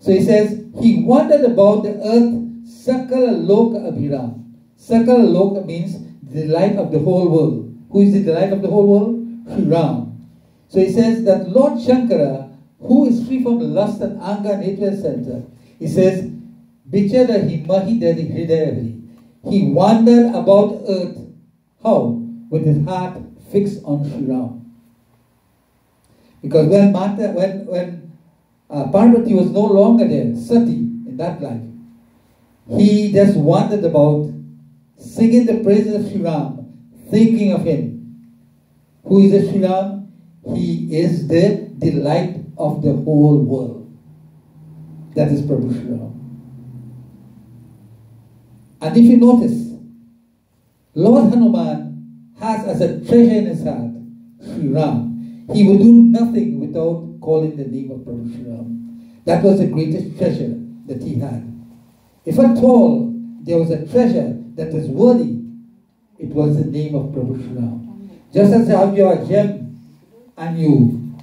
So he says, he wandered about the earth, Sakala Loka Abhiram. Sakala Loka means the delight of the whole world. Who is the delight of the whole world? Ram. So he says that Lord Shankara, who is free from lust and anger and hatred center, he says, Bichara hi mahidari. He wandered about earth. How? With his heart fixed on Sri Ram. Because when Mata, when when uh, Parvati was no longer there, Sati, in that life, he just wandered about singing the praises of Sri Ram, thinking of him. Who is the Sri Ram? He is the delight of the whole world. That is Prabhu Sri Ram. And if you notice, Lord Hanuman has as a treasure in his heart Sri Ram. He will do nothing without calling the name of Prabhu Sri Ram. That was the greatest treasure that he had. If at all there was a treasure that is worthy, it was the name of Prabhu Sri Ram. Just as you have your gem and you,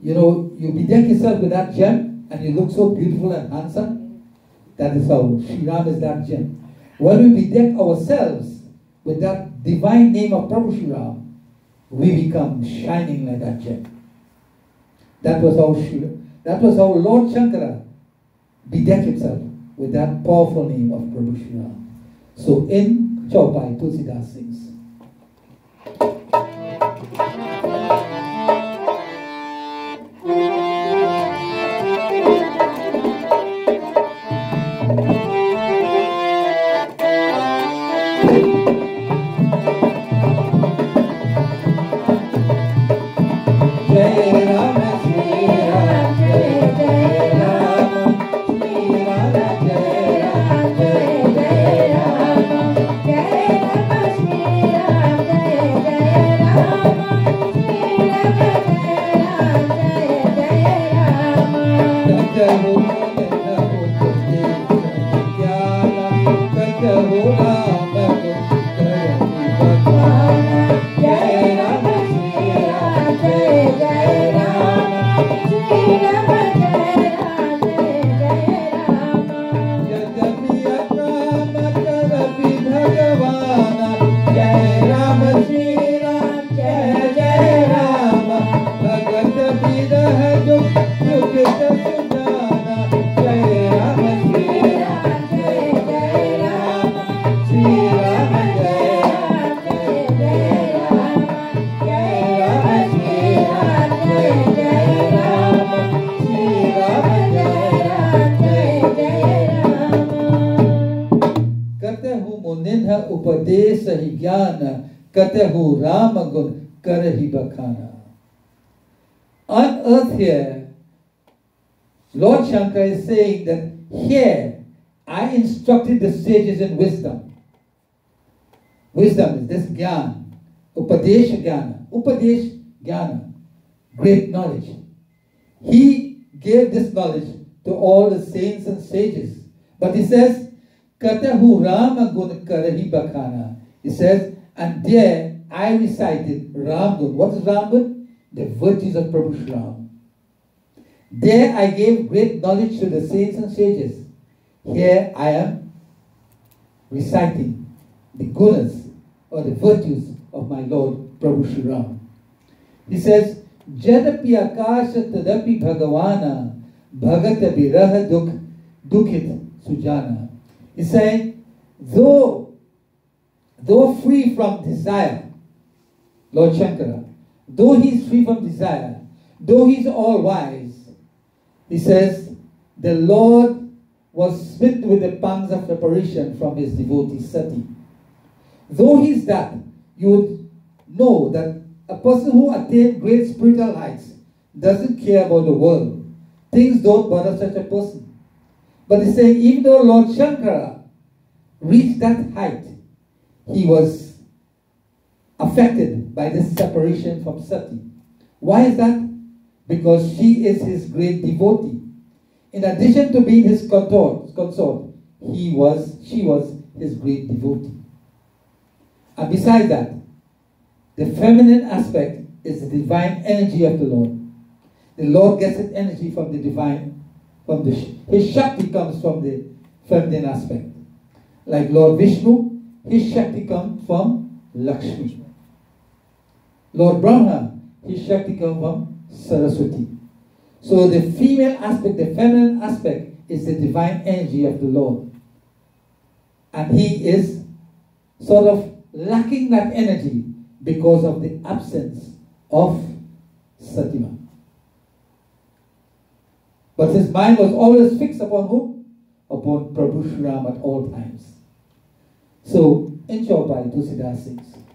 you know, you bedeck yourself with that gem and you look so beautiful and handsome, that is how Sri Ram is that gem. When we bedeck ourselves with that divine name of Prabhu Sri Ram, we become shining like that gem. That was how Shri, that was how Lord Shankara bedecked himself with that powerful name of Prabhu Sri Ram. So in Chaupai, Tulsidas sings. Jai Ram, उपदेश ही ज्ञान कतहु राम गुण कर ही बखाना On earth here, Lord Shankar is saying that here I instructed the sages in wisdom. Wisdom is this jnana, upadesh jnana, upadesh jnana, great knowledge. He gave this knowledge to all the saints and sages. But he says, Katahu Rama Gun Karahi Bakhana. He says, and there I recited Ramgun. What is Ramgun? The virtues of Prabhu Ram. There I gave great knowledge to the saints and sages. Here I am reciting the gunas or the virtues of my Lord Prabhu Shri Ram. He says, Jadapi akasha tadapi bhagavana bhagata birah duk dukit sujana. He's saying, though, though free from desire, Lord Shankara, though he's free from desire, though he's all wise, he says, the Lord was smitten with the pangs of separation from his devotee Sati. Though he's that, you would know that a person who attained great spiritual heights doesn't care about the world. Things don't bother such a person. But he's saying, even though Lord Shankara reached that height, he was affected by this separation from Sati. Why is that? Because she is his great devotee. In addition to being his consort, consort he was, she was his great devotee. And besides that, the feminine aspect is the divine energy of the Lord. The Lord gets its energy from the divine from the his Shakti comes from the feminine aspect. Like Lord Vishnu, his Shakti comes from Lakshmi. Lord Brahma, his Shakti comes from Saraswati. So the female aspect, the feminine aspect, is the divine energy of the Lord. And he is sort of lacking that energy because of the absence of Satima. But his mind was always fixed upon whom? Upon Prabhu Shri Ram at all times. So, in Chaupai Tulsidas sings.